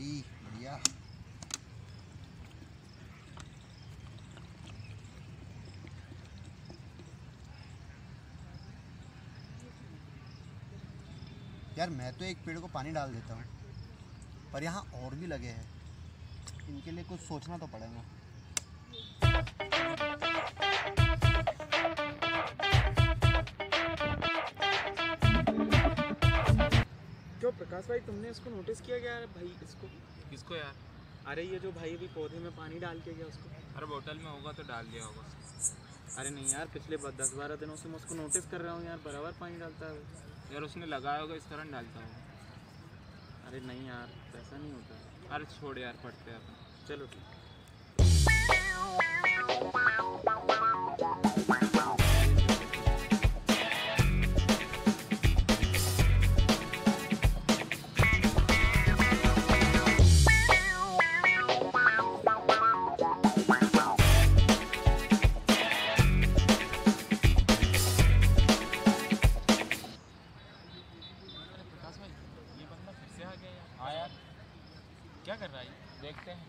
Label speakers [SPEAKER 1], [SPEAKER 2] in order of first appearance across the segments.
[SPEAKER 1] भाई, बढ़िया। यार, मैं तो एक पेड़ को पानी डाल देता हूँ, पर यहाँ और भी लगे हैं। इनके लिए कुछ सोचना तो पड़ेगा।
[SPEAKER 2] प्रकाश भाई तुमने इसको नोटिस किया क्या भाई इसको?
[SPEAKER 3] किसको यार?
[SPEAKER 2] अरे ये जो भाई अभी पौधे में पानी डाल के गया उसको।
[SPEAKER 3] अरे बोतल में होगा तो डाल दिया होगा।
[SPEAKER 2] अरे नहीं यार पिछले दस बारह दिनों से मैं उसको नोटिस कर रहा हूँ यार बराबर पानी डालता है।
[SPEAKER 3] यार उसने लगाया होगा इस तरह डालता होगा।
[SPEAKER 2] अरे नहीं यार ऐसा नहीं होता।
[SPEAKER 3] अरे छोड़ यार पढ़ते हैं अपन।
[SPEAKER 2] चलो ठीक।
[SPEAKER 3] बंदा फिर से आ यार। हाँ क्या कर रहा है? देखते हैं।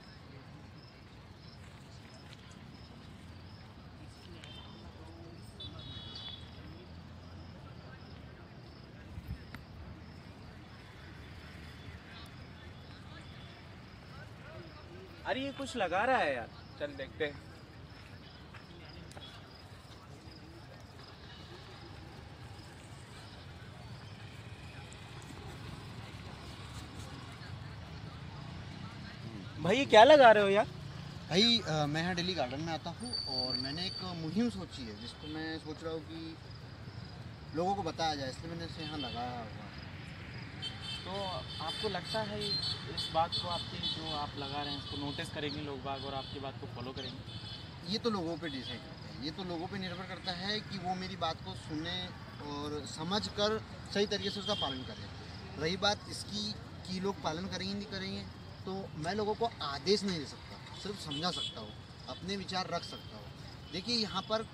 [SPEAKER 2] अरे ये कुछ लगा रहा है यार।
[SPEAKER 3] चल देखते हैं।
[SPEAKER 2] भाई क्या लगा रहे हो यार?
[SPEAKER 1] भाई अ, मैं यहाँ डेली गार्डन में आता हूँ और मैंने एक मुहिम सोची है जिसको मैं सोच रहा हूँ कि लोगों को बताया जाए इसलिए मैंने इसे यहाँ लगाया हुआ है।
[SPEAKER 2] तो आपको लगता है इस बात को आपकी जो आप लगा रहे हैं इसको नोटिस करेंगे लोग बाग और आपकी बात को फॉलो करेंगे?
[SPEAKER 1] ये तो लोगों पे डिसाइड करता है। ये तो लोगों पे निर्भर करता है कि वो मेरी बात को सुने और समझ कर सही तरीके से उसका पालन करें। रही बात इसकी कि लोग पालन करेंगे नहीं करेंगे तो मैं लोगों को आदेश नहीं दे सकता, सिर्फ़ समझा सकता हूँ, अपने विचार रख सकता हूँ। देखिए, यहाँ पर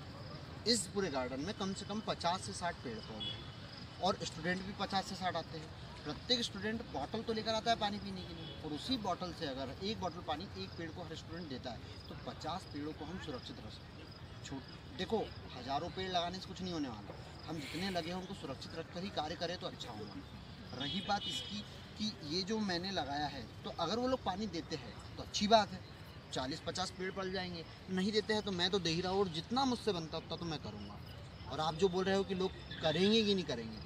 [SPEAKER 1] इस पूरे गार्डन में कम से कम पचास से साठ पेड़ पौधे हैं और स्टूडेंट भी पचास से साठ आते हैं। प्रत्येक स्टूडेंट बॉटल तो लेकर आता है पानी पीने के लिए, और उसी बॉटल से अगर एक बॉटल पानी एक पेड़ को हर स्टूडेंट देता है तो पचास पेड़ों को हम सुरक्षित रख सकते हैं। छूट, देखो, हज़ारों पेड़ लगाने से कुछ नहीं होने वाला। हम जितने लगे हैं उनको सुरक्षित रखकर ही कार्य करें तो अच्छा होगा। रही बात इसकी ये जो मैंने लगाया है तो अगर वो लोग पानी देते हैं तो अच्छी बात है। चालीस पचास पेड़ पड़ जाएँगे। नहीं देते हैं तो मैं तो दे ही रहा हूँ और जितना मुझसे बनता उतना तो मैं करूँगा। और आप जो बोल रहे हो कि लोग करेंगे कि नहीं करेंगे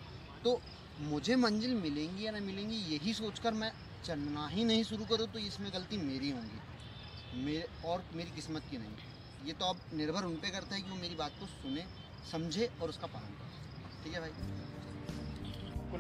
[SPEAKER 1] तो मुझे मंजिल मिलेंगी या नहीं मिलेंगी, यही सोचकर मैं चलना ही नहीं शुरू करूँ तो इसमें गलती मेरी होंगी। मेरे और मेरी किस्मत की नहीं। ये तो अब निर्भर उन पर करता है कि वो मेरी बात को सुने, समझे और उसका पालन करें। ठीक है भाई?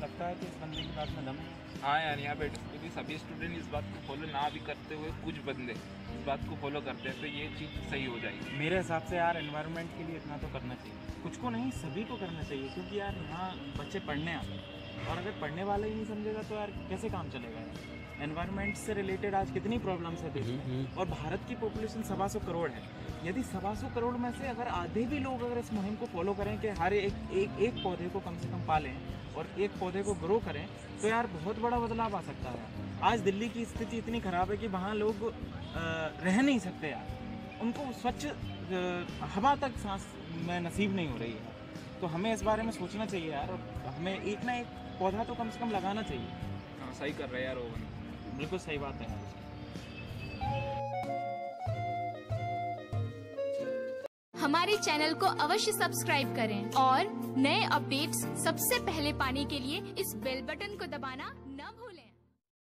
[SPEAKER 2] लगता है कि इस बंदे की बात में दम है?
[SPEAKER 3] हाँ यार यहाँ पे क्योंकि सभी स्टूडेंट इस बात को फॉलो ना भी करते हुए कुछ बंदे इस बात को फॉलो करते हैं तो ये चीज़ सही हो जाएगी।
[SPEAKER 2] मेरे हिसाब से यार एनवायरनमेंट के लिए इतना तो करना चाहिए। कुछ को नहीं सभी को करना चाहिए क्योंकि यार यहाँ बच्चे पढ़ने आते हैं। और अगर पढ़ने वाला ही नहीं समझेगा तो यार कैसे काम चलेगा यार? एनवायरनमेंट से रिलेटेड आज कितनी प्रॉब्लम्स है देश में। और भारत की पॉपुलेशन सवा सौ करोड़ है। यदि सवा सौ करोड़ में से अगर आधे भी लोग अगर इस मुहिम को फॉलो करें कि हर एक एक एक पौधे को कम से कम पालें और एक पौधे को ग्रो करें तो यार बहुत बड़ा बदलाव आ सकता है। आज दिल्ली की स्थिति इतनी ख़राब है कि वहाँ लोग रह नहीं सकते यार। उनको स्वच्छ हवा तक सांस में नसीब नहीं हो रही है। तो हमें इस बारे में सोचना चाहिए यार। और हमें एक ना एक पौधा तो कम से कम लगाना चाहिए।
[SPEAKER 3] हाँ सही कर रहे हैं यार वो।
[SPEAKER 2] बिल्कुल सही बात है। यार
[SPEAKER 4] हमारे चैनल को अवश्य सब्सक्राइब करें और नए अपडेट्स सबसे पहले पाने के लिए इस बेल बटन को दबाना न भूलें।